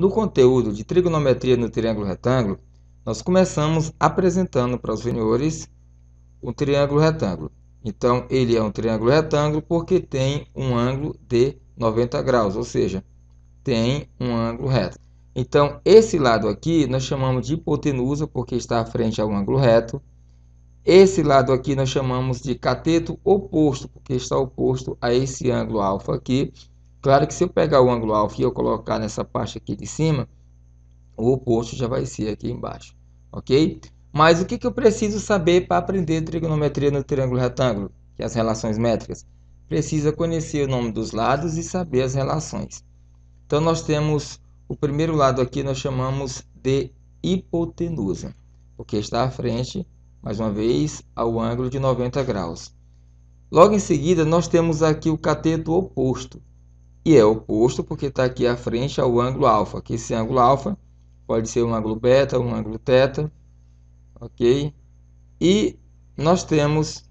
No conteúdo de trigonometria no triângulo retângulo, nós começamos apresentando para os senhores um triângulo retângulo. Então, ele é um triângulo retângulo porque tem um ângulo de 90 graus, ou seja, tem um ângulo reto. Então, esse lado aqui nós chamamos de hipotenusa porque está à frente ao ângulo reto. Esse lado aqui nós chamamos de cateto oposto porque está oposto a esse ângulo alfa aqui. Claro que se eu pegar o ângulo alfa e eu colocar nessa parte aqui de cima, o oposto já vai ser aqui embaixo, ok? Mas o que, que eu preciso saber para aprender trigonometria no triângulo retângulo, que é as relações métricas? Precisa conhecer o nome dos lados e saber as relações. Então, nós temos o primeiro lado aqui, nós chamamos de hipotenusa, porque está à frente, mais uma vez, ao ângulo de 90 graus. Logo em seguida, nós temos aqui o cateto oposto, e é oposto porque está aqui à frente ao ângulo alfa, que esse ângulo alfa pode ser um ângulo beta, um ângulo teta, ok? E nós temos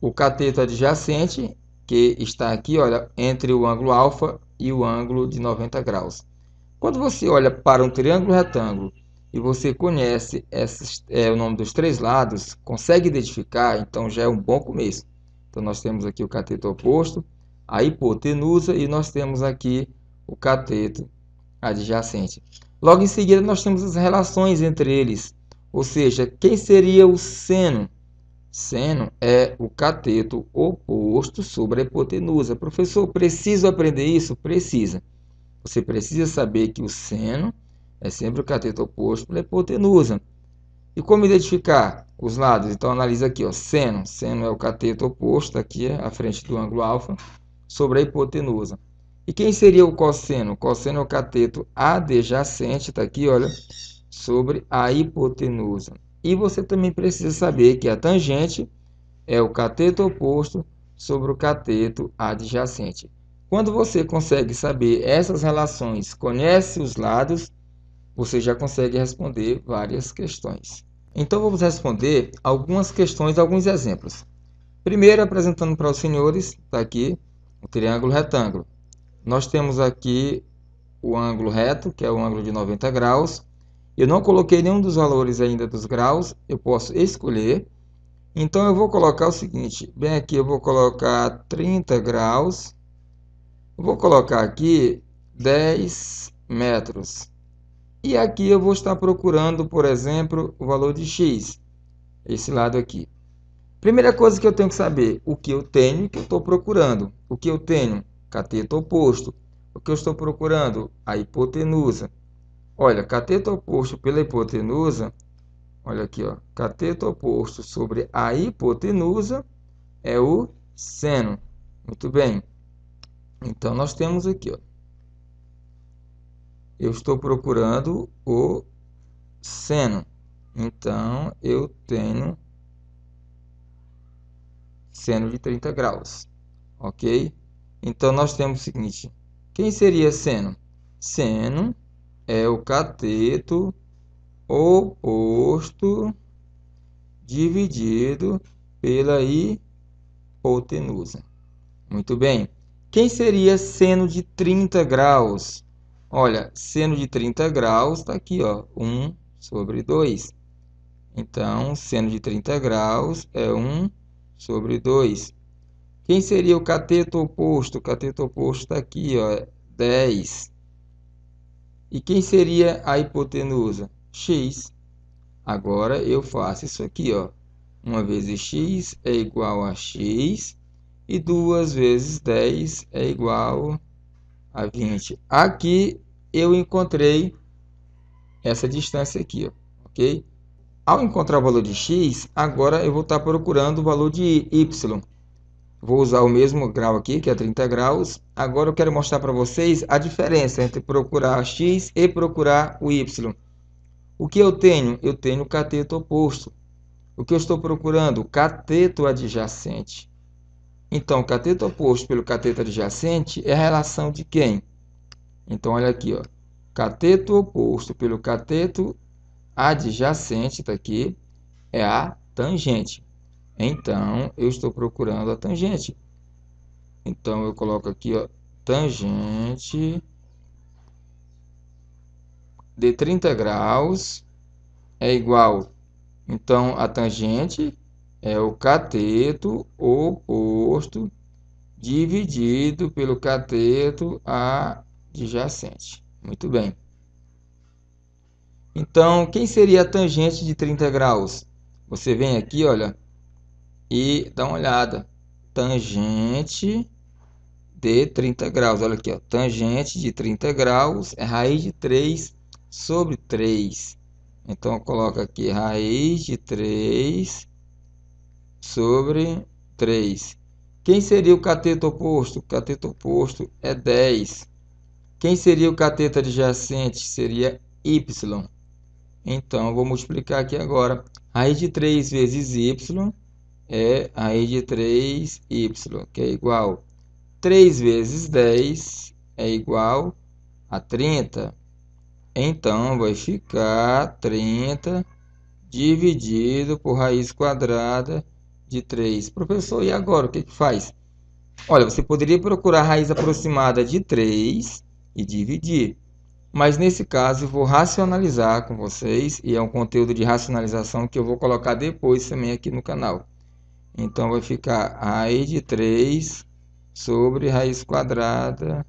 o cateto adjacente, que está aqui, olha, entre o ângulo alfa e o ângulo de 90 graus. Quando você olha para um triângulo retângulo e você conhece esses, é, o nome dos três lados, consegue identificar, então já é um bom começo. Então nós temos aqui o cateto oposto, a hipotenusa e nós temos aqui o cateto adjacente. Logo em seguida nós temos as relações entre eles. Ou seja, quem seria o seno? Seno é o cateto oposto sobre a hipotenusa. Professor, preciso aprender isso? Precisa. Você precisa saber que o seno é sempre o cateto oposto pela hipotenusa. E como identificar os lados? Então analisa aqui, ó, seno. Seno é o cateto oposto aqui à frente do ângulo alfa sobre a hipotenusa. E quem seria o cosseno? O cosseno é o cateto adjacente, está aqui, olha, sobre a hipotenusa. E você também precisa saber que a tangente é o cateto oposto sobre o cateto adjacente. Quando você consegue saber essas relações, conhece os lados, você já consegue responder várias questões. Então vamos responder algumas questões, alguns exemplos. Primeiro, apresentando para os senhores, está aqui o triângulo retângulo. Nós temos aqui o ângulo reto, que é o ângulo de 90 graus, eu não coloquei nenhum dos valores ainda dos graus, eu posso escolher. Então, eu vou colocar o seguinte, bem aqui eu vou colocar 30 graus, vou colocar aqui 10 metros. E aqui eu vou estar procurando, por exemplo, o valor de x, esse lado aqui. Primeira coisa que eu tenho que saber, o que eu tenho e o que eu estou procurando. O que eu tenho? Cateto oposto. O que eu estou procurando? A hipotenusa. Olha, cateto oposto pela hipotenusa, olha aqui, ó, cateto oposto sobre a hipotenusa é o seno. Muito bem. Então, nós temos aqui, ó, eu estou procurando o seno. Então, eu tenho seno de 30 graus, ok? Então, nós temos o seguinte, quem seria seno? Seno é o cateto oposto dividido pela hipotenusa. Muito bem. Quem seria seno de 30 graus? Olha, seno de 30 graus está aqui, ó, 1 sobre 2. Então, seno de 30 graus é 1 sobre 2. Quem seria o cateto oposto? O cateto oposto está aqui, ó, 10 e quem seria a hipotenusa? x. Agora eu faço isso aqui, ó. 1 vezes x é igual a x e 2 vezes 10 é igual a 20. Aqui eu encontrei essa distância aqui, ó, ok? Ao encontrar o valor de x, agora eu vou estar procurando o valor de y. Vou usar o mesmo grau aqui, que é 30 graus. Agora eu quero mostrar para vocês a diferença entre procurar x e procurar o y. O que eu tenho? Eu tenho o cateto oposto. O que eu estou procurando? O cateto adjacente. Então, cateto oposto pelo cateto adjacente é a relação de quem? Então, olha aqui, ó. Cateto oposto pelo cateto adjacente, está aqui, é a tangente. Então, eu estou procurando a tangente. Então, eu coloco aqui, ó, tangente de 30 graus é igual, então, a tangente é o cateto oposto dividido pelo cateto adjacente. Muito bem. Então, quem seria a tangente de 30 graus? Você vem aqui, olha, e dá uma olhada. Tangente de 30 graus. Olha aqui, ó. tangente de 30 graus é raiz de 3 sobre 3. Então, coloca aqui raiz de 3 sobre 3. Quem seria o cateto oposto? O cateto oposto é 10. Quem seria o cateto adjacente? Seria y. Então, vou multiplicar aqui agora. Raiz de 3 vezes y é raiz de 3y, que é igual 3 vezes 10 é igual a 30. Então, vai ficar 30 dividido por raiz quadrada de 3. Professor, e agora? O que, que faz? Olha, você poderia procurar a raiz aproximada de 3 e dividir. Mas nesse caso, vou racionalizar com vocês. E é um conteúdo de racionalização que eu vou colocar depois também aqui no canal. Então, vai ficar raiz de 3 sobre raiz quadrada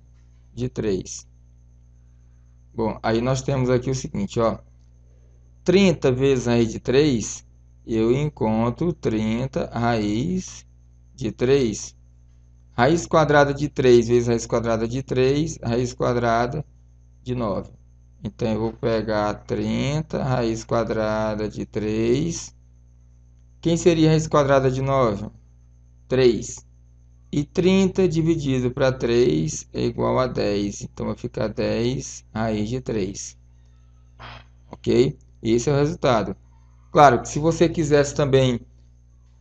de 3. Bom, aí nós temos aqui o seguinte, ó. 30 vezes raiz de 3, eu encontro 30 raiz de 3. Raiz quadrada de 3 vezes raiz quadrada de 3, raiz quadrada de 9. Então, eu vou pegar 30 raiz quadrada de 3. Quem seria a raiz quadrada de 9? 3. E 30 dividido para 3 é igual a 10. Então vai ficar 10 raiz de 3. Ok? Esse é o resultado. Claro que se você quisesse também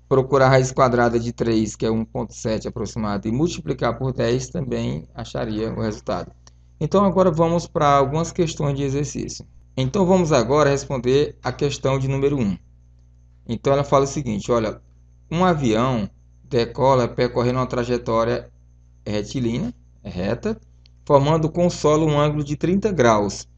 procurar a raiz quadrada de 3, que é 1.7 aproximado, e multiplicar por 10, também acharia o resultado. Então agora vamos para algumas questões de exercício. Então vamos agora responder a questão de número 1. Então ela fala o seguinte, olha, um avião decola percorrendo uma trajetória retilínea, reta, formando com o solo um ângulo de 30 graus.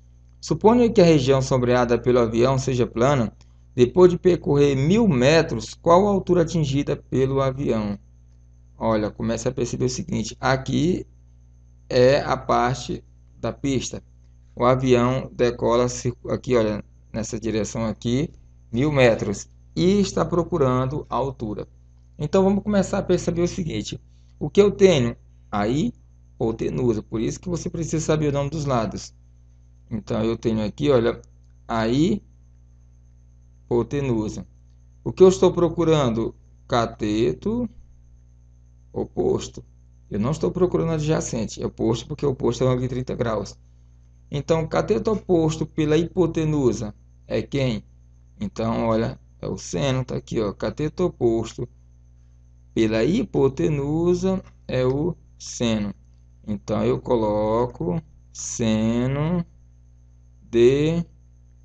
Suponha que a região sombreada pelo avião seja plana. Depois de percorrer mil metros, qual a altura atingida pelo avião? Olha, começa a perceber o seguinte: aqui é a parte da pista. O avião decola aqui, olha, nessa direção aqui, mil metros e está procurando a altura. Então vamos começar a perceber o seguinte: o que eu tenho? A hipotenusa, por isso que você precisa saber o nome dos lados. Então eu tenho aqui, olha, a hipotenusa. O que eu estou procurando? Cateto oposto. Eu não estou procurando adjacente, é oposto porque o oposto é um ângulo de 30 graus. Então, cateto oposto pela hipotenusa é quem? Então, olha, é o seno, está aqui, ó, cateto oposto pela hipotenusa é o seno. Então, eu coloco seno de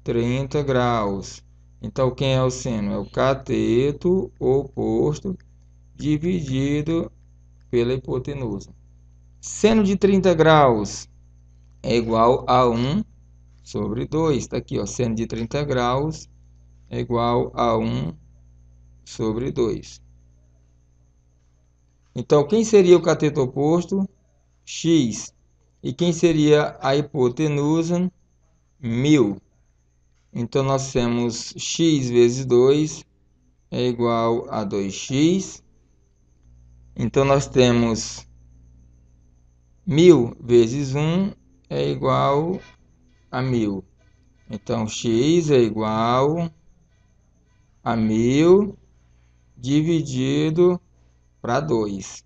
30 graus. Então, quem é o seno? É o cateto oposto dividido pela hipotenusa. Seno de 30 graus é igual a 1 sobre 2. Está aqui, ó, seno de 30 graus é igual a 1 sobre 2. Então, quem seria o cateto oposto? x. E quem seria a hipotenusa? 1000. Então, nós temos x vezes 2 é igual a 2x. Então, nós temos 1000 vezes 1 é igual a 1000. Então, x é igual a 1000 dividido para 2.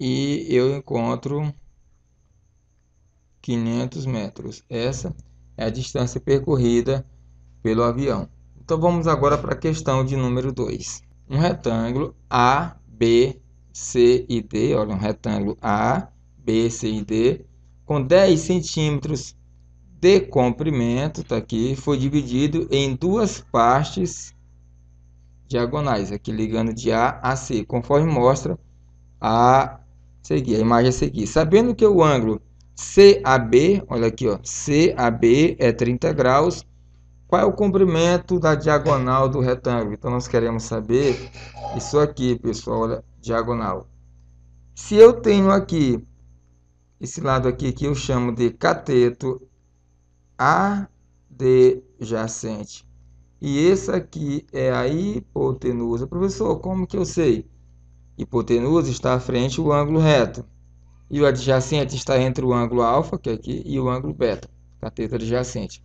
E eu encontro 500 metros. Essa é a distância percorrida pelo avião. Então vamos agora para a questão de número 2. Um retângulo A, B, C e D, olha, um retângulo A, B, C e D, com 10 centímetros de comprimento, tá aqui, foi dividido em duas partes diagonais, aqui ligando de A a C, conforme mostra a seguir, a imagem a seguir. Sabendo que o ângulo CAB, olha aqui, ó, CAB é 30 graus. Qual é o comprimento da diagonal do retângulo? Então, nós queremos saber isso aqui, pessoal, olha, diagonal. Se eu tenho aqui, esse lado aqui que eu chamo de cateto adjacente, e esse aqui é a hipotenusa. Professor, como que eu sei? Hipotenusa está à frente do ângulo reto. E o adjacente está entre o ângulo alfa, que é aqui, e o ângulo beta, cateto adjacente.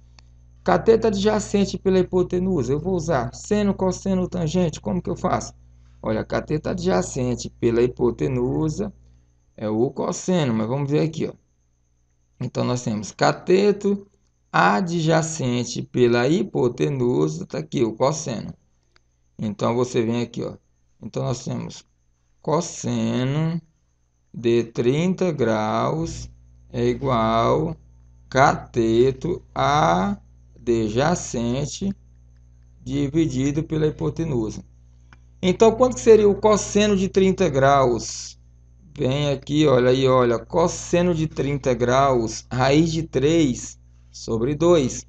Cateto adjacente pela hipotenusa, eu vou usar seno, cosseno, tangente, como que eu faço? Olha, cateto adjacente pela hipotenusa é o cosseno, mas vamos ver aqui, ó. Então, nós temos cateto adjacente pela hipotenusa, está aqui o cosseno. Então, você vem aqui, ó. Então, nós temos cosseno de 30 graus é igual cateto adjacente dividido pela hipotenusa. Então, quanto seria o cosseno de 30 graus? Vem aqui, olha aí, olha, cosseno de 30 graus, raiz de 3 sobre 2.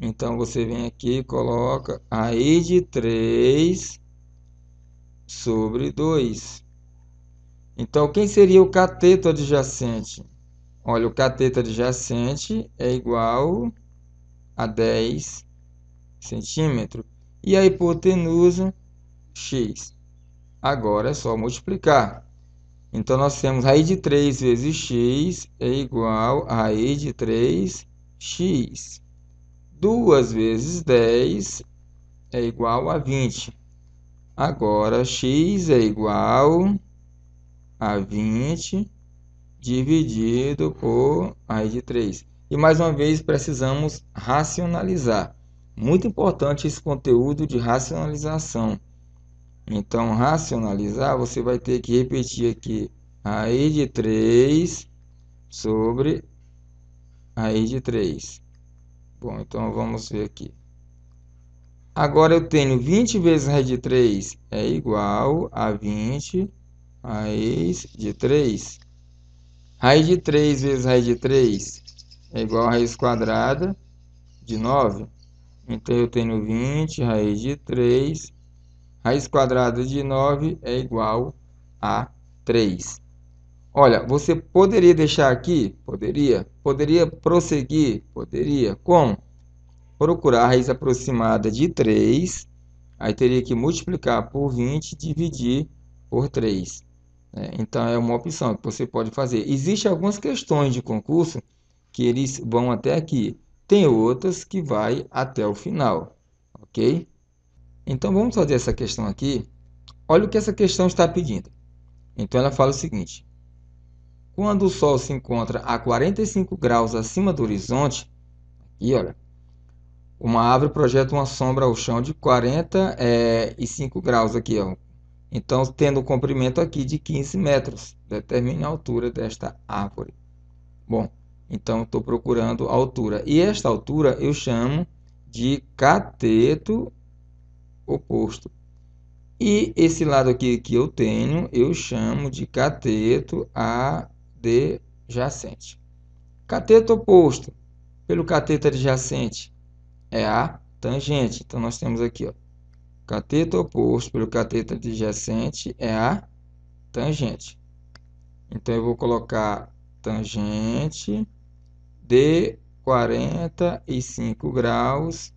Então, você vem aqui e coloca raiz de 3 sobre 2. Então, quem seria o cateto adjacente? Olha, o cateto adjacente é igual a 10 centímetros. E a hipotenusa, x. Agora é só multiplicar. Então, nós temos raiz de 3 vezes x é igual a raiz de 3x. 2 vezes 10 é igual a 20. Agora, x é igual a 20 dividido por raiz de 3. E mais uma vez precisamos racionalizar. Muito importante esse conteúdo de racionalização. Então, racionalizar, você vai ter que repetir aqui raiz de 3 sobre raiz de 3. Bom, então vamos ver aqui. Agora eu tenho 20 vezes raiz de 3 é igual a 20 raiz de 3. Raiz de 3 vezes raiz de 3 é igual a raiz quadrada de 9. Então eu tenho 20 raiz de 3 Raiz quadrada de 9 é igual a 3. Olha, você poderia deixar aqui? Poderia. Poderia prosseguir? Poderia. Como? Procurar a raiz aproximada de 3. Aí teria que multiplicar por 20 e dividir por 3. É, então, é uma opção que você pode fazer. Existem algumas questões de concurso que eles vão até aqui. Tem outras que vai até o final. Ok? Então vamos fazer essa questão aqui. Olha o que essa questão está pedindo. Então ela fala o seguinte: quando o Sol se encontra a 45 graus acima do horizonte, e olha, uma árvore projeta uma sombra ao chão de 45 é, graus aqui, ó. Então, tendo o comprimento aqui de 15 metros, determine a altura desta árvore. Bom, então estou procurando a altura. E esta altura eu chamo de cateto oposto. E esse lado aqui que eu tenho, eu chamo de cateto adjacente. Cateto oposto pelo cateto adjacente é a tangente. Então, nós temos aqui, ó, cateto oposto pelo cateto adjacente é a tangente. Então, eu vou colocar tangente de 45 graus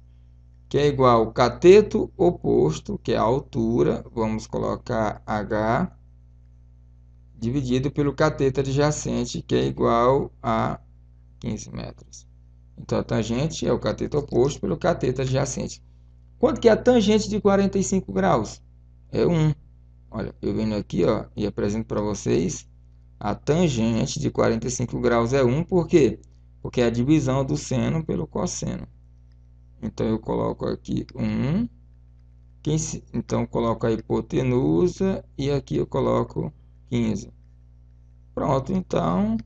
que é igual ao cateto oposto, que é a altura, vamos colocar H, dividido pelo cateto adjacente, que é igual a 15 metros. Então, a tangente é o cateto oposto pelo cateto adjacente. Quanto que é a tangente de 45 graus? É 1. Olha, eu venho aqui ó, e apresento para vocês a tangente de 45 graus é 1, por quê? Porque é a divisão do seno pelo cosseno. Então, eu coloco aqui 1. Então, coloco a hipotenusa e aqui eu coloco 15. Pronto, então,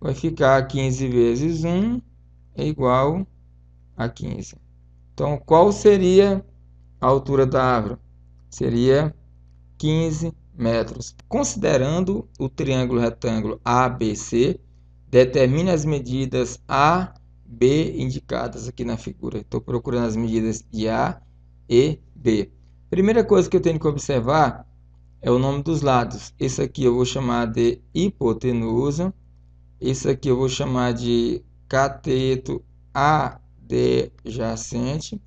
vai ficar 15 vezes 1 é igual a 15. Então, qual seria a altura da árvore? Seria 15 metros. Considerando o triângulo retângulo ABC, Determine as medidas A, B indicadas aqui na figura. Estou procurando as medidas de A e B. Primeira coisa que eu tenho que observar é o nome dos lados. Esse aqui eu vou chamar de hipotenusa. Esse aqui eu vou chamar de cateto adjacente.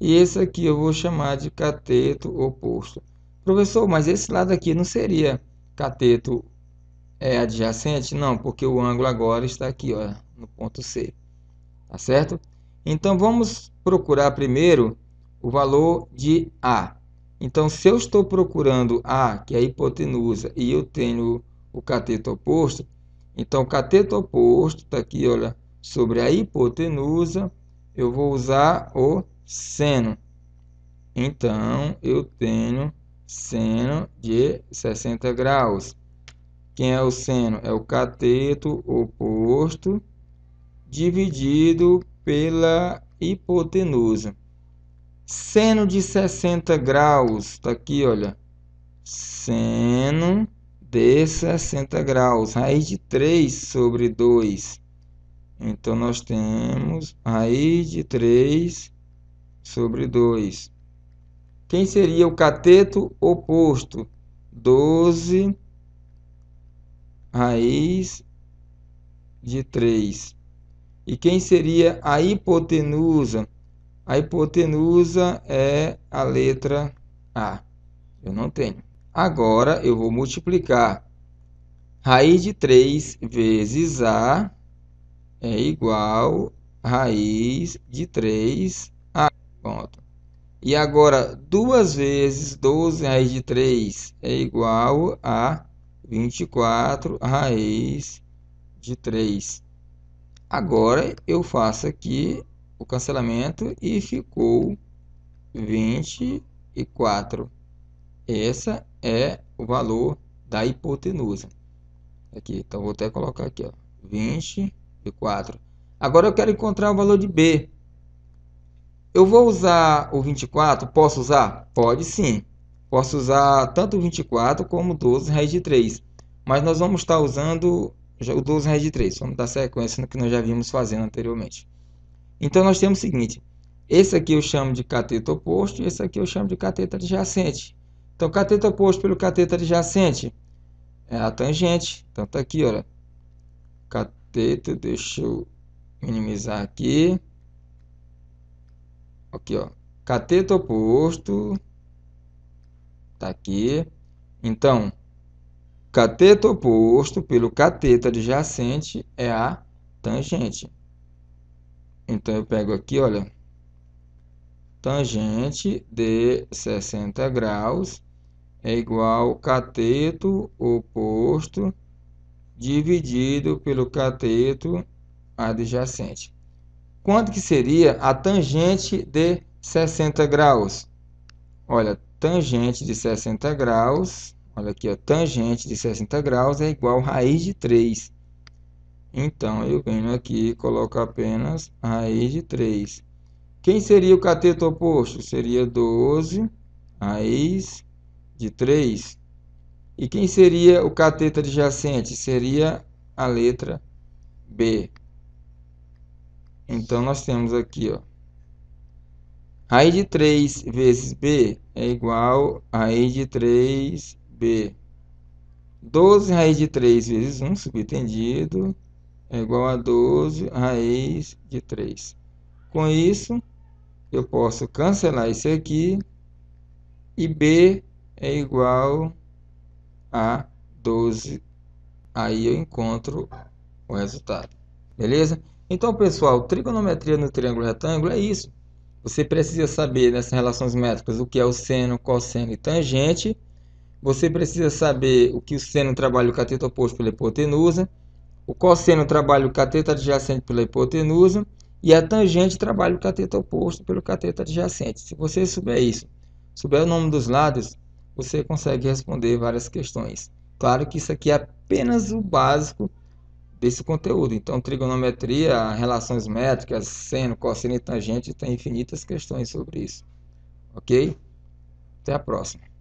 E esse aqui eu vou chamar de cateto oposto. Professor, mas esse lado aqui não seria cateto é adjacente? Não, porque o ângulo agora está aqui, ó, no ponto C. Tá certo? Então, vamos procurar primeiro o valor de A. Então, se eu estou procurando A, que é a hipotenusa, e eu tenho o cateto oposto, então o cateto oposto está aqui, olha, sobre a hipotenusa, eu vou usar o seno. Então, eu tenho seno de 60 graus. Quem é o seno? É o cateto oposto dividido pela hipotenusa. Seno de 60 graus, está aqui, olha. Seno de 60 graus, raiz de 3 sobre 2. Então, nós temos raiz de 3 sobre 2. Quem seria o cateto oposto? 12 raiz de 3. E quem seria a hipotenusa? A hipotenusa é a letra A. Eu não tenho. Agora eu vou multiplicar. Raiz de 3 vezes A é igual a raiz de 3 A. Pronto. E agora, duas vezes 12 raiz de 3 é igual a 24 raiz de 3. Agora eu faço aqui o cancelamento e ficou 24. Esse é o valor da hipotenusa. Aqui, então vou até colocar aqui, ó, 24. Agora eu quero encontrar o valor de B. Eu vou usar o 24? Posso usar? Pode sim. Posso usar tanto o 24 como 12 raiz de 3. Mas nós vamos estar usando o 12 raiz de 3. Vamos dar sequência no que nós já vimos fazendo anteriormente. Então nós temos o seguinte. Esse aqui eu chamo de cateto oposto e esse aqui eu chamo de cateto adjacente. Então, cateto oposto pelo cateto adjacente é a tangente. Então, tá aqui, olha. Cateto, deixa eu minimizar aqui. Aqui, ó. Cateto oposto Está aqui. Então, cateto oposto pelo cateto adjacente é a tangente. Então, eu pego aqui, olha, tangente de 60 graus é igual cateto oposto dividido pelo cateto adjacente. Quanto que seria a tangente de 60 graus? Olha, tangente de 60 graus, olha aqui, ó, tangente de 60 graus é igual a raiz de 3. Então, eu venho aqui e coloco apenas raiz de 3. Quem seria o cateto oposto? Seria 12 raiz de 3. E quem seria o cateto adjacente? Seria a letra B. Então, nós temos aqui, ó, Raiz de 3 vezes b é igual a raiz de 3b. 12 raiz de 3 vezes 1, subentendido, é igual a 12 raiz de 3. Com isso, eu posso cancelar isso aqui e b é igual a 12. Aí eu encontro o resultado. Beleza? Então, pessoal, trigonometria no triângulo retângulo é isso. Você precisa saber nessas relações métricas o que é o seno, cosseno e tangente. Você precisa saber o que o seno trabalha o cateto oposto pela hipotenusa. O cosseno trabalha o cateto adjacente pela hipotenusa. E a tangente trabalha o cateto oposto pelo cateto adjacente. Se você souber isso, souber o nome dos lados, você consegue responder várias questões. Claro que isso aqui é apenas o básico desse conteúdo. Então, trigonometria, relações métricas, seno, cosseno e tangente, tem infinitas questões sobre isso. Ok? Até a próxima.